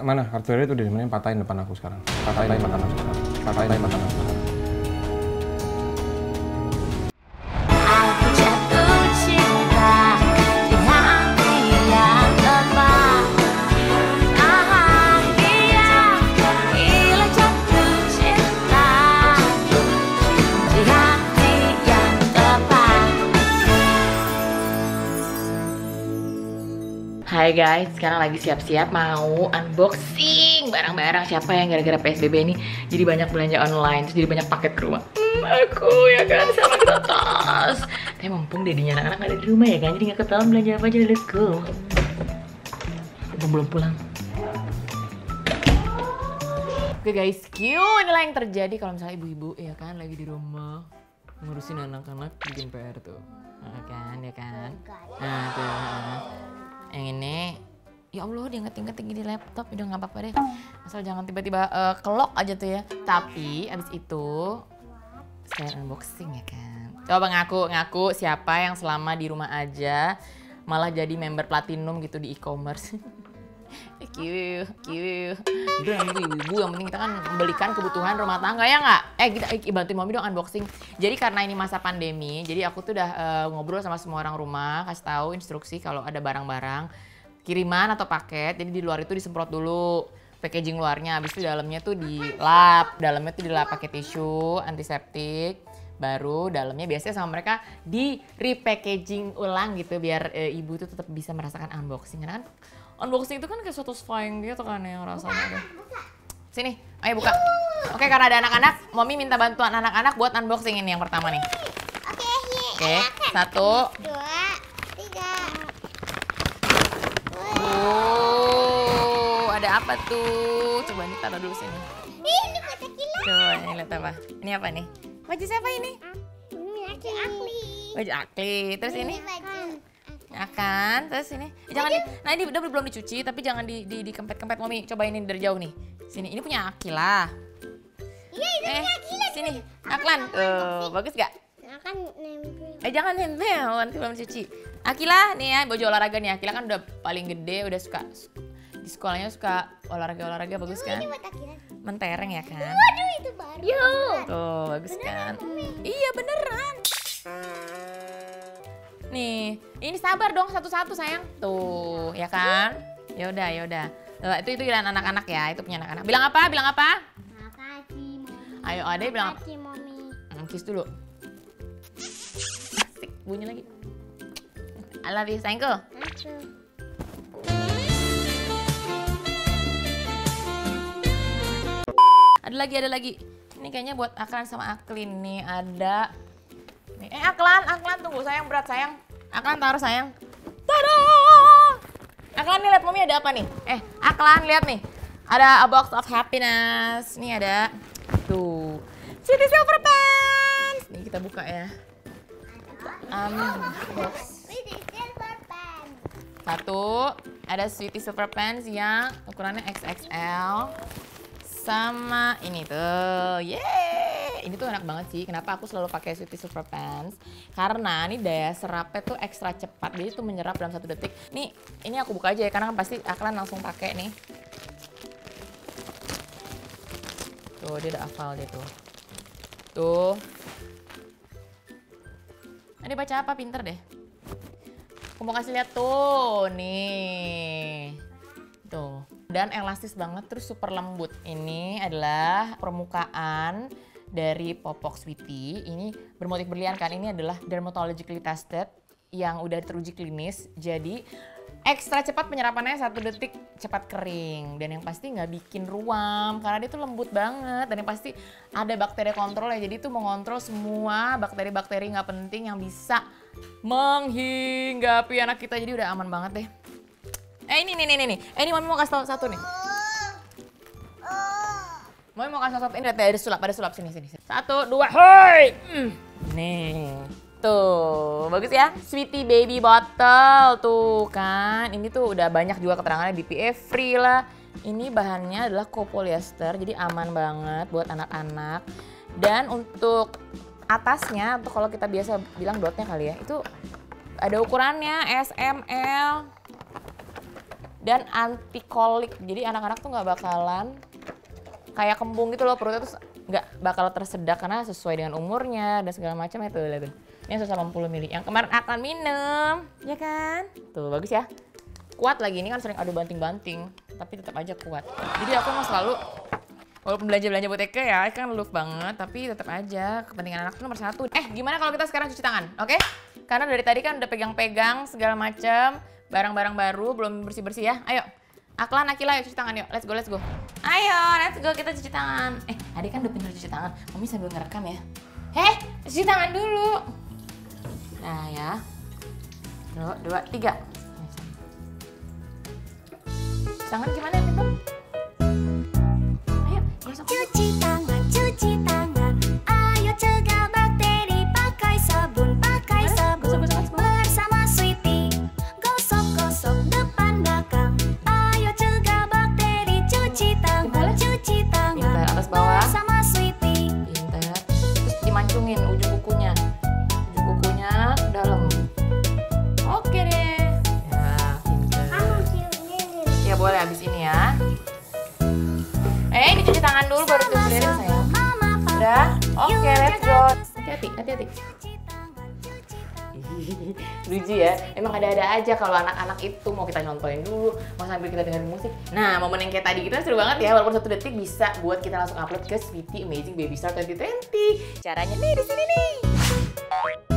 Mana hardware itu udah di mana patahin depan aku sekarang. Patahin depan aku sekarang. Patahin depan aku sekarang. Hai guys, sekarang lagi siap-siap mau unboxing barang-barang siapa yang gara-gara PSBB ini jadi banyak belanja online, terus jadi banyak paket ke rumah. Hmm, aku ya kan sama kita tas. Tapi mumpung dedinya anak-anak ada di rumah ya kan, jadi nggak ketahuan belanja apa aja let's go. Mumpung belum pulang. Oke guys, cue inilah yang terjadi kalau misalnya ibu-ibu ya kan lagi di rumah ngurusin anak-anak bikin PR tuh. Nah, kan, ya kan. Nah, tuh. Yang ini ya Allah dia ngeting-ngeting di laptop udah nggak apa-apa deh. Asal jangan tiba-tiba eh, kelok aja tuh ya. Tapi abis itu saya unboxing ya kan. Coba ngaku ngaku siapa yang selama di rumah aja malah jadi member platinum gitu di e-commerce Thank you. Udah ibu-ibu yang penting kita kan membelikan kebutuhan rumah tangga ya nggak? Eh kita eh, bantuin mami dong unboxing. Jadi karena ini masa pandemi, jadi aku tuh udah eh, ngobrol sama semua orang rumah, kasih tahu instruksi kalau ada barang-barang kiriman atau paket. Jadi di luar itu disemprot dulu packaging luarnya, habis itu dalamnya tuh di lap, dalamnya tuh dilap pakai tisu antiseptik baru dalamnya biasanya sama mereka di repackaging ulang gitu biar eh, ibu tuh tetap bisa merasakan unboxing karena kan unboxing itu kan kayak satisfying gitu kan yang rasanya deh. Sini, ayo buka. Oke, karena ada anak-anak, Mommy minta bantuan anak-anak buat unboxing ini yang pertama nih. Oke, ini Oke, satu. dua, tiga. Oh, ada apa tuh? Coba ini taruh dulu sini. Ini. Coba ini lihat apa? Ini apa nih? Baju siapa ini? Ini lagi akli. Baju Akli. Terus ini? baju. Ya kan? Terus ini. Eh, jangan di- nah ini udah belum dicuci tapi jangan di di dikempet-kempet Mommy. Coba ini dari jauh nih. Sini. Ini punya Akila. Iya, ini Eh, punya gila. sini. Aklan. Tuh, bagus gak? Akan nempel. Eh jangan nempel, nanti belum cuci. Akila nih ya, baju olahraga nih. Akila kan udah paling gede, udah suka di sekolahnya suka olahraga-olahraga bagus kan? Mentereng ya kan? Waduh, itu baru. Yo. Tuh, bagus kan? Iya beneran. Nih, ini sabar dong satu-satu sayang. Tuh, ya kan? Ya udah, ya udah. Tuh, itu itu giliran anak-anak ya, itu punya anak-anak. Bilang apa? Bilang apa? Makasih. Ayo, Ade bilang apa? Makasih. Hmm, kiss dulu. Asik, bunyi lagi. I love you, sayangku. Ada lagi, ada lagi. Ini kayaknya buat Aklan sama Aklin nih. Ada. Nih. Eh Aklan, Aklan tunggu sayang berat sayang. Aklan taruh sayang. Tada! Aklan nih lihat mami ada apa nih? Eh Aklan lihat nih. Ada a box of happiness. Nih ada. Tuh. City Silver Pants. Nih kita buka ya. Um, box. Silver. Satu, ada Sweetie Super Pants yang ukurannya XXL. Sama ini tuh, yeay! Ini tuh enak banget sih. Kenapa aku selalu pakai Sweetie Super Pants? Karena ini daya serapnya tuh ekstra cepat. Jadi tuh menyerap dalam satu detik. Nih, ini aku buka aja ya, karena kan pasti akan langsung pakai nih. Tuh, dia udah hafal dia tuh. Tuh. Ini baca apa? Pinter deh. Aku mau kasih lihat tuh, nih. Tuh. Dan elastis banget, terus super lembut. Ini adalah permukaan dari popok sweetie. Ini bermotif berlian kan, ini adalah dermatologically tested yang udah teruji klinis. Jadi ekstra cepat penyerapannya satu detik cepat kering. Dan yang pasti nggak bikin ruam karena dia tuh lembut banget. Dan yang pasti ada bakteri kontrol ya. Jadi itu mengontrol semua bakteri-bakteri nggak penting yang bisa menghinggapi anak kita. Jadi udah aman banget deh. Eh ini nih nih nih eh ini mami mau kasih tau satu nih Mami mau kasih satu ini ada sulap ada sulap sini sini satu dua hoi Hmm. nih Tuh, bagus ya. Sweetie baby bottle tuh kan. Ini tuh udah banyak juga keterangannya BPA free lah. Ini bahannya adalah copolyester, jadi aman banget buat anak-anak. Dan untuk atasnya, atau kalau kita biasa bilang dotnya kali ya, itu ada ukurannya S, M, L. dan anti kolik. Jadi anak-anak tuh nggak bakalan kayak kembung gitu loh perutnya tuh nggak bakal tersedak karena sesuai dengan umurnya dan segala macam itu lihat tuh. Ini 180 mili. Yang kemarin akan minum, ya kan? Tuh bagus ya. Kuat lagi ini kan sering adu banting-banting, tapi tetap aja kuat. Jadi aku emang selalu Walaupun belanja-belanja buat Eke ya, kan love banget, tapi tetap aja kepentingan anak itu nomor satu. Eh, gimana kalau kita sekarang cuci tangan, oke? Karena dari tadi kan udah pegang-pegang segala macam, barang-barang baru, belum bersih-bersih ya. Ayo, Aklan, Akila, yuk cuci tangan yuk. Let's go, let's go. Ayo, let's go, kita cuci tangan. Eh, adik kan udah pintar cuci tangan. Mami sambil ngerekam ya. Heh, cuci tangan dulu. Nah ya. Dua, dua, tiga. Cuci Tangan gimana ya, pintar? Ayo, gosok. Cuci tangan, cuci aja kalau anak-anak itu mau kita nyontoin dulu, mau sambil kita dengerin musik. Nah, momen yang kayak tadi gitu seru banget ya, walaupun satu detik bisa buat kita langsung upload ke Sweetie Amazing Baby Star 2020. Caranya nih di sini nih.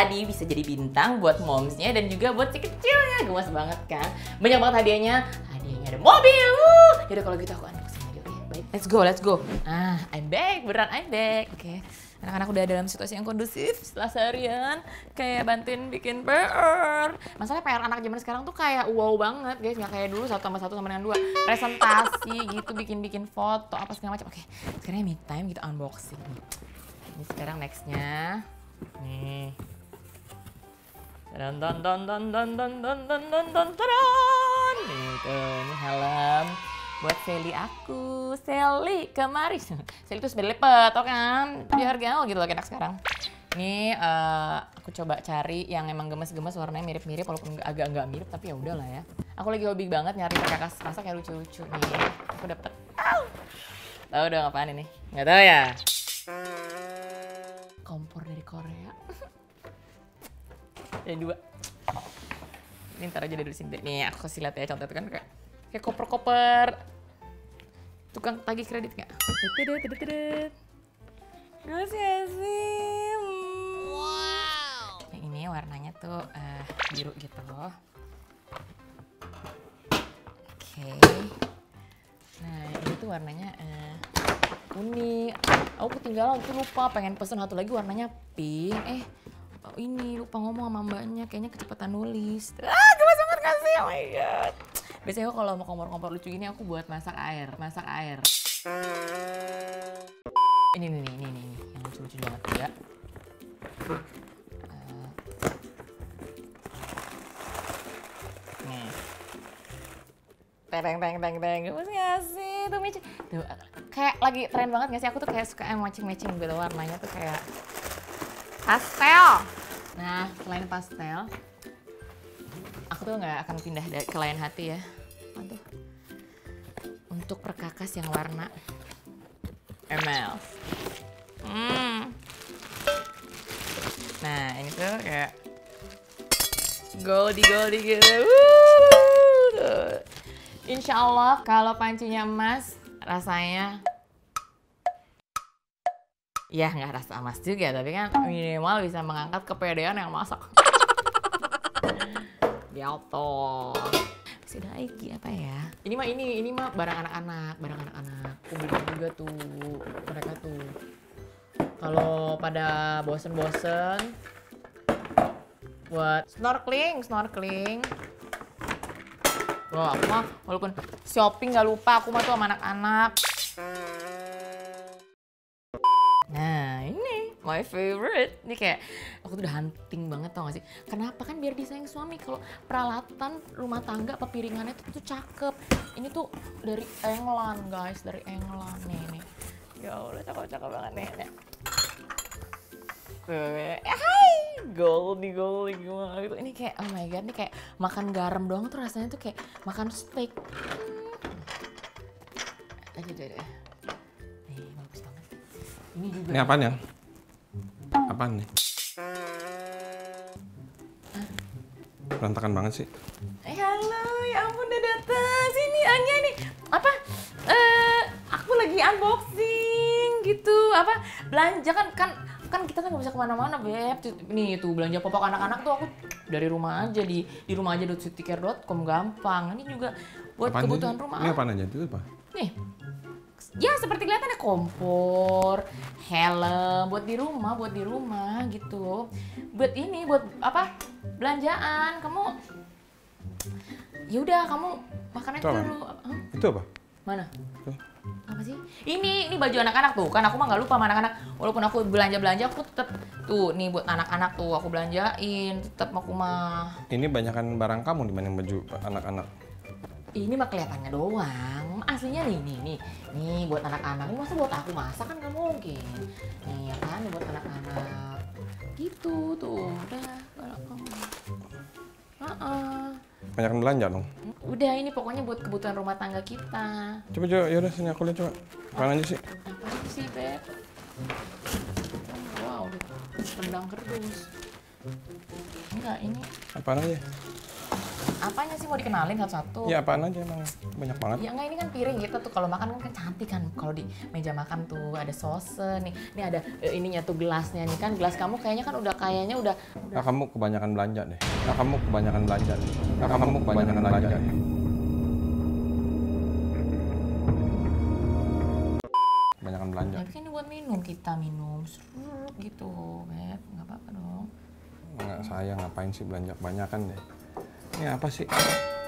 Jadi bisa jadi bintang buat momsnya dan juga buat si kecilnya. Gemas banget kan? Banyak banget hadiahnya. Hadiahnya ada mobil. Wuh. Yaudah kalau gitu aku ke sini aja. Oke, baik. Let's go, let's go. Ah, I'm back. Beneran I'm back. Oke. Anak-anak udah dalam situasi yang kondusif setelah seharian kayak bantuin bikin PR. Masalahnya PR anak zaman sekarang tuh kayak wow banget guys, nggak kayak dulu satu tambah satu sama dengan dua. Presentasi gitu, bikin-bikin foto apa segala macam. Oke, sekarang me time kita unboxing. Ini sekarang nextnya, nih Dan dan dan dan dan dan dan dan dan dan dan Nih tuh, ini helm buat Sally aku. Sally, kemari. Sally tuh lipat, tau kan? Biar gaul gitu loh enak sekarang. Ini eh, aku coba cari yang emang gemes-gemes warnanya mirip-mirip walaupun agak nggak mirip tapi ya udahlah ya. Aku lagi hobi banget nyari perkakas masak yang lucu-lucu nih. Aku dapet. Au! Tahu dong apaan ini? Nggak tahu ya? Kompor dari Korea. Ada dua. Ini ntar aja dulu sini. Nih aku kasih lihat ya contoh kan kayak kayak koper-koper tukang tagih kredit nggak? Gemes ya sih? Wow. Yang ini warnanya tuh eh, biru gitu loh. Oke. Nah ini tuh warnanya eh, kuning. Aku ketinggalan tuh lupa pengen pesen satu lagi warnanya pink. Eh ini lupa ngomong sama mbaknya kayaknya kecepatan nulis. Ah gemes banget gak sih? Oh my god. Biasanya aku kalau mau kompor-kompor lucu gini aku buat masak air, masak air. Ini nih, nih, ini, ini, ini, yang lucu-lucu banget ya. Eh, nih. Teng teng teng teng gemes gak sih? Tuh Michi. Tuh, kayak lagi tren banget gak sih? Aku tuh kayak suka yang matching-matching gitu warnanya tuh kayak pastel. Nah, selain pastel, aku tuh nggak akan pindah da- ke lain hati ya. Aduh. Untuk perkakas yang warna ML. Hmm. Nah, ini tuh kayak goldi goldi gitu. Tuh. Insya Allah kalau pancinya emas rasanya ya nggak rasa emas juga tapi kan minimal bisa mengangkat kepedean yang masak. Gitu. Sudah lagi apa ya? Ini mah ini ini mah barang anak-anak, barang anak-anak. Aku beli juga tuh mereka tuh. Kalau pada bosen-bosen buat snorkeling, snorkeling. Wah, aku mah walaupun shopping gak lupa, aku mah tuh sama anak-anak. My favorite. Ini kayak aku tuh udah hunting banget tau gak sih? Kenapa kan biar disayang suami kalau peralatan rumah tangga apa piringannya tuh, tuh cakep. Ini tuh dari England guys, dari England nih nih. Ya Allah cakep-cakep banget nih. nih. Tuh, Hai, goldy goldy gimana gitu. Ini kayak oh my god, ini kayak makan garam doang tuh rasanya tuh kayak makan steak. Aja deh. deh. Nih bagus banget. Ini juga. Ini apaan ya? Apaan nih? Berantakan banget sih. Eh halo, ya ampun udah datang. Sini Anya nih. Apa? Eh, aku lagi unboxing gitu. Apa? Belanja kan kan kan kita kan nggak bisa ke mana-mana beb nih tuh belanja popok anak-anak tuh aku dari rumah aja di di rumah aja citycare.com gampang ini juga buat Apaan kebutuhan itu? rumah Ini apaan aja? Itu apa? nih ya seperti kelihatan ya kompor helm buat di rumah buat di rumah gitu buat ini buat apa belanjaan kamu ya udah kamu makan aja Itu dulu Hah? Itu apa? mana Tuh. apa sih ini ini baju anak-anak tuh kan aku mah nggak lupa sama anak-anak walaupun aku belanja belanja aku tetap tuh nih buat anak-anak tuh aku belanjain tetap aku mah Ini banyakan barang kamu dibanding baju anak-anak. ini mah kelihatannya doang aslinya nih nih nih nih buat anak-anak ini masa buat aku masak kan nggak mungkin nih ya kan buat anak-anak gitu tuh udah kalau kamu Heeh. Banyakan belanja dong. udah ini pokoknya buat kebutuhan rumah tangga kita Coba coba, yaudah sini aku lihat coba. Apaan aja sih? apa sih beb wow rendang kerdus enggak ini Apaan aja? Apanya sih mau dikenalin satu-satu Ya apaan aja emang banyak banget. Ya enggak ini kan piring gitu tuh kalau makan kan, kan cantik kan kalau di meja makan tuh ada sose nih ini ada eh, ininya tuh gelasnya nih kan gelas kamu kayaknya kan udah kayaknya udah Nah, kamu kebanyakan belanja deh. Nah, kamu kebanyakan belanja deh. Nah, kamu kebanyakan belanja deh. Kebanyakan belanja. tapi kan ini buat minum kita minum Serut gitu beb nggak apa-apa dong Nggak saya ngapain sih belanja kebanyakan deh. Ini apa sih?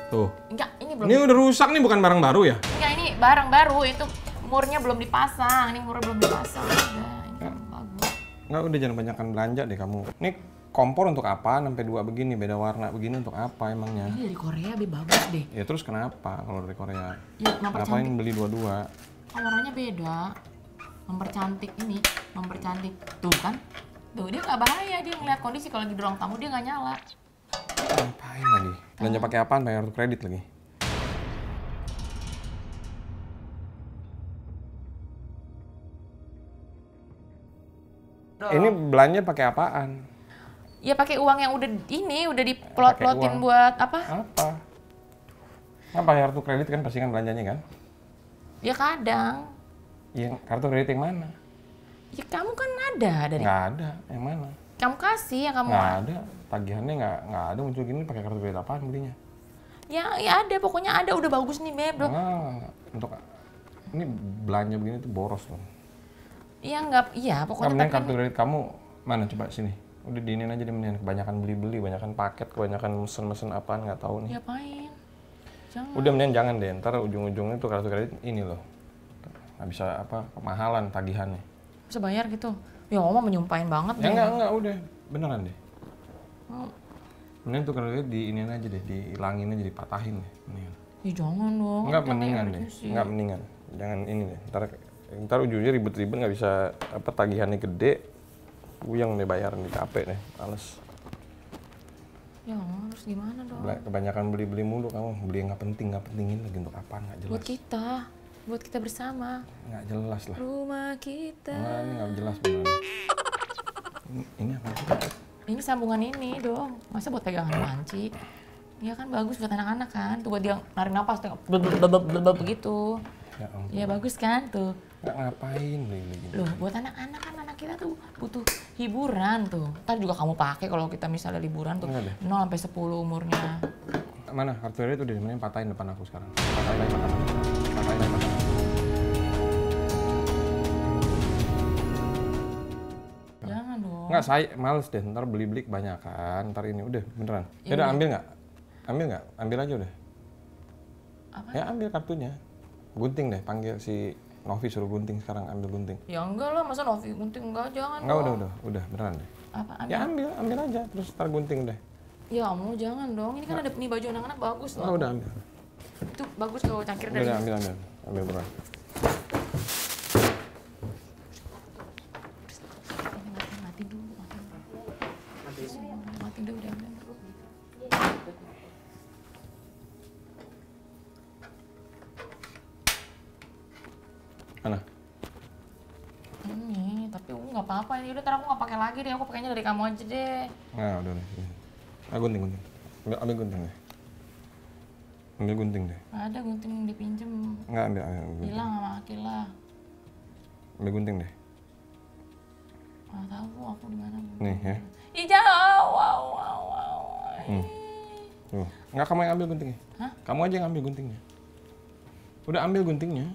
Tuh. enggak ini belum Ini udah rusak nih bukan barang baru ya? enggak ini barang baru itu murnya belum dipasang ini murnya belum dipasang udah ini kan bagus Nggak udah jangan banyakan belanja deh kamu. Ini kompor untuk apa? Sampai dua begini beda warna begini untuk apa emangnya? ini dari Korea be bagus deh Ya terus kenapa kalau dari Korea? ya kenapa Ngapain beli dua-dua? Oh, warnanya beda mempercantik ini mempercantik tuh kan tuh dia nggak bahaya dia ngeliat kondisi kalau lagi di ruang tamu dia nggak nyala Ngapain lagi? Belanja pakai apaan? Bayar kartu kredit lagi? Ini belanja pakai apaan? ya pakai uang yang udah ini udah diplot-plotin buat apa Apa? Nggak bayar kartu kredit kan pasti kan belanjanya kan? ya kadang Yang kartu kredit yang mana? ya kamu kan ada dari Nggak ada. Yang mana? Kamu kasih yang kamu Nggak ada. Tagihannya nggak nggak ada muncul gini pakai kartu kredit apaan belinya? ya ya ada pokoknya ada udah bagus nih beb nggak. untuk ini belanja begini tuh boros loh. Iya nggak iya pokoknya tapi kartu kredit kamu mana coba sini. Udah diinin aja deh mendingan kebanyakan beli-beli, banyakan paket, kebanyakan mesen-mesen apaan nggak tahu nih. diapain jangan Udah mendingan jangan deh, ntar ujung-ujungnya tuh kartu kredit ini loh. Nggak bisa apa, kemahalan tagihannya. bisa bayar gitu ya oma menyumpahin banget Ya deh. enggak, enggak, udah. Beneran deh. Hmm. Mendingan tuh kartu kredit diinin aja deh, dihilangin aja, dipatahin deh. Mendingan. ya jangan dong Enggak mendingan deh, gitu enggak mendingan. Jangan ini deh, ntar, ntar ujungnya ribet-ribet nggak bisa, apa tagihannya gede, puyeng deh bayaran di capek deh, males. ya harus gimana dong Kebanyakan beli-beli mulu kamu, beli yang nggak penting, nggak pentingin lagi untuk apa nggak jelas. buat kita buat kita bersama Nggak jelas lah. rumah kita Nggak, ini nggak jelas beneran. Ini, ini apa sih? ini sambungan ini dong masa buat pegangan panci ya kan bagus buat anak-anak kan tuh buat dia narik napas tuh begitu Ya ampun. ya bagus kan tuh Nggak ngapain gini. loh buat anak-anak kan anak kita tuh butuh hiburan tuh ntar juga kamu pakai kalau kita misalnya liburan tuh Enggak deh. 0 sampai 10 umurnya Mana kartu kredit udah mending patahin depan aku sekarang. Patahin aku. Patahin aja depan aku. jangan dong Nggak, saya males deh. Ntar beli-beli kebanyakan. Ntar ini udah beneran. Ya Ya udah udah. ambil nggak? Ambil nggak? Ambil aja udah. apa Ya ambil kartunya. Gunting deh, panggil si Novi suruh gunting sekarang ambil gunting. Ya enggak lah, masa Novi gunting enggak jangan. Enggak udah udah udah beneran deh. Apa ambil? Ya ambil ambil aja terus ntar gunting deh. Ya mau jangan dong. Ini kan ada nih baju anak-anak bagus Oh loh. udah ambil. Itu bagus kalau cangkir Udah, dari udah ambil ambil ambil beneran. mati, mati dulu, mati dulu. Mati dulu, udah ambil dulu. Mana? Ini, tapi uh, nggak apa-apa ini. Udah ntar aku nggak pakai lagi deh. Aku pakainya dari kamu aja deh. Nah udah udah. Ah gunting gunting. Ambil, ambil gunting deh. Ambil gunting deh. Ada gunting yang dipinjem. Enggak ambil, ambil, ambil. Hilang sama Akila. Ambil gunting deh. Nggak tahu aku di mana. Nih ya. Ih jauh, wow, wow, wow. Hmm. Tuh. Enggak kamu yang ambil guntingnya. Hah? Kamu aja yang ambil guntingnya. Udah ambil guntingnya.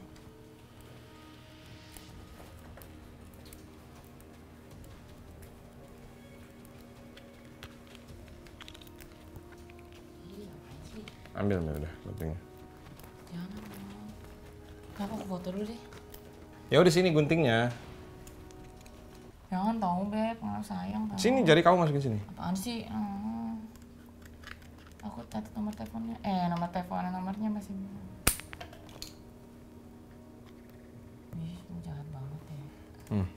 Ambil ambil udah guntingnya. Jangan. Kenapa aku foto dulu deh? Ya udah sini guntingnya. Jangan tahu beb, nggak sayang tahu. Sini jari kamu masukin sini. Apaan sih? Hmm. Aku catat nomor teleponnya. Eh, nomor teleponnya nomornya masih. Ih, jahat banget ya. Hmm.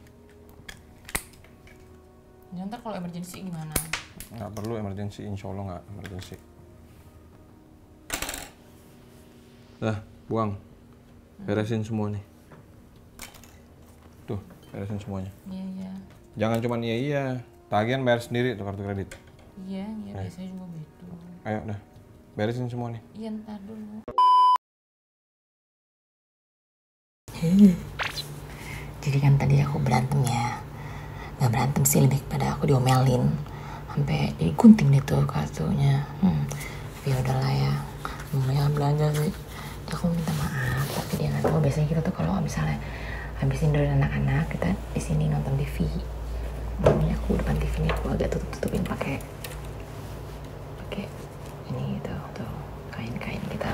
Ntar kalau emergency gimana? Nggak perlu emergency, insya Allah nggak emergency. Dah, buang. Beresin semua nih. Tuh, beresin semuanya. Iya, iya. Jangan cuma iya iya. Tagihan bayar sendiri tuh kartu kredit. Iya, iya, biasanya juga gitu. Ayo dah. Beresin semua nih. Iya, ntar dulu. Jadi kan tadi aku berantem ya. Nggak berantem sih, lebih kepada aku diomelin. Sampai jadi gunting deh tuh kartunya. Hmm. Tapi ya udahlah ya. Namanya belanja sih. Aku minta maaf, tapi dia nggak tahu. Biasanya kita tuh kalau misalnya habisin dari anak-anak, kita di sini nonton TV. Namanya aku depan TV ini aku agak tutup-tutupin pakai pakai ini gitu tuh kain-kain kita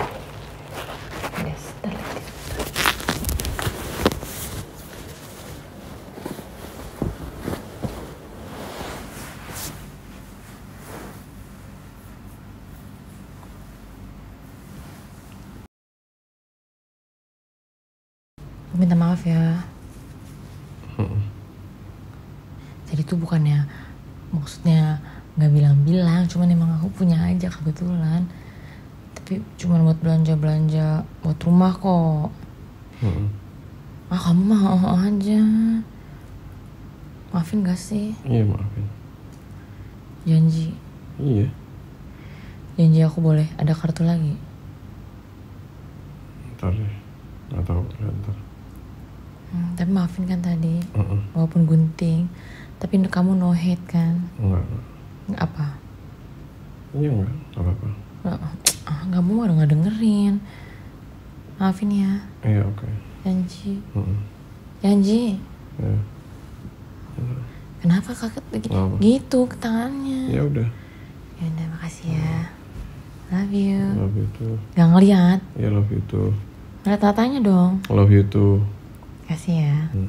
yes dan like this. Aku minta maaf ya jadi tuh bukannya maksudnya nggak bilang-bilang cuman emang aku punya aja kebetulan tapi cuman buat belanja-belanja buat rumah kok ah kamu mah aja maafin gak sih Iya maafin. janji Iya. janji aku boleh ada kartu lagi Ntar deh. Nggak tahu ntar. Hmm, tapi maafin kan tadi Heeh. walaupun gunting tapi kamu no hate kan Enggak. enggak. Apa Iya enggak. Nggak apa-apa. nggak ah nggak mau udah nggak dengerin maafin ya Iya oke. janji Heeh. janji Ya. kenapa kakak begitu gitu ke tangannya Ya udah. ya udah makasih ya love you Love you too. Gak ngeliat Ya love you too. ngeliat tatanya dong Love you too. kasih ya Hmm.